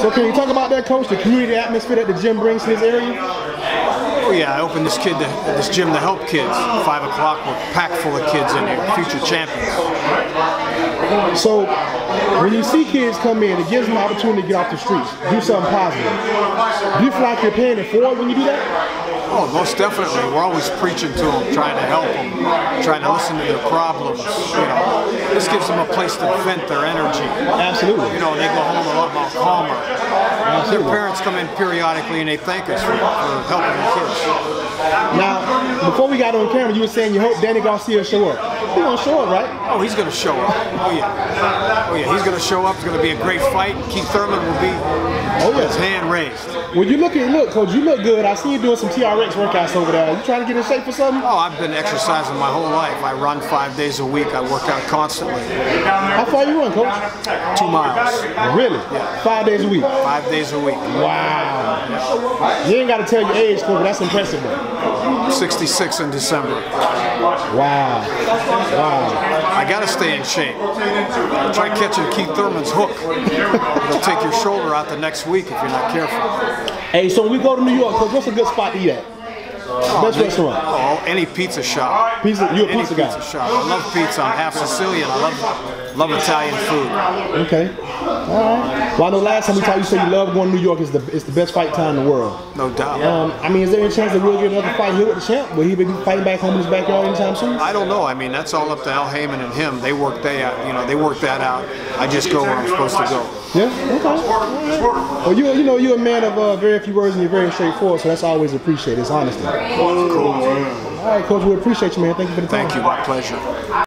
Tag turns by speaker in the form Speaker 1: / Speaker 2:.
Speaker 1: So can you talk about that, coach? The community atmosphere that the gym brings to this area.
Speaker 2: Oh yeah, I opened this kid, to, this gym to help kids. Five o'clock, we're packed full of kids in here, future champions.
Speaker 1: So when you see kids come in, it gives them an opportunity to get off the streets, do something positive. Do you feel like you're paying it forward when you do that?
Speaker 2: Oh, most definitely. We're always preaching to them, trying to help them, trying to listen to their problems. You know, this gives them a place to vent their energy.
Speaker 1: Absolutely.
Speaker 2: You know, they go home a lot more calmer. Their parents come in periodically and they thank us for, for helping the kids.
Speaker 1: Now, before we got on camera, you were saying you hope Danny Garcia show up. He's gonna show up, right?
Speaker 2: Oh, he's going to show up. Oh yeah. Oh yeah. He's going to show up. It's going to be a great fight. Keith Thurman will be
Speaker 1: Oh
Speaker 2: with his hand raised.
Speaker 1: When you look at look, coach, you look good. I see you doing some TRX workouts over there. You trying to get in shape for something?
Speaker 2: Oh, I've been exercising my whole life. I run five days a week. I work out constantly.
Speaker 1: How far you run, coach?
Speaker 2: Two miles.
Speaker 1: Really? Yeah. Five days a week.
Speaker 2: Five days a week.
Speaker 1: Wow. You ain't got to tell your age, coach, that's impressive, though.
Speaker 2: 66 in December.
Speaker 1: Wow. Wow.
Speaker 2: I got to stay in shape. Try catching Keith Thurman's hook. It'll take your shoulder out the next week if you're not careful.
Speaker 1: Hey, so when we go to New York, what's a good spot to eat at? Best restaurant.
Speaker 2: Oh, any pizza shop.
Speaker 1: Pizza. You a
Speaker 2: Any
Speaker 1: pizza
Speaker 2: pizza
Speaker 1: guy?
Speaker 2: shop. I love pizza. I'm half Sicilian. I love love Italian food.
Speaker 1: Okay. All right. Well, I know last time we talked, you said you love going to New York. It's the it's the best fight town in the world.
Speaker 2: No doubt.
Speaker 1: Um, I mean, is there any chance that we'll get another fight here with the champ? Will he be fighting back home in his backyard anytime soon?
Speaker 2: I don't know. I mean, that's all up to Al Haymon and him. They work they out. You know, they work that out. I just go where I'm supposed to go.
Speaker 1: Yeah. Okay. Well, you you know you're a man of uh, very few words and you're very straightforward, so that's always appreciated. It's honesty.
Speaker 2: Cool.
Speaker 1: All right, coach. We appreciate you, man. Thank you for the time.
Speaker 2: Thank you. My pleasure.